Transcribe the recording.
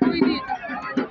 Cuidado.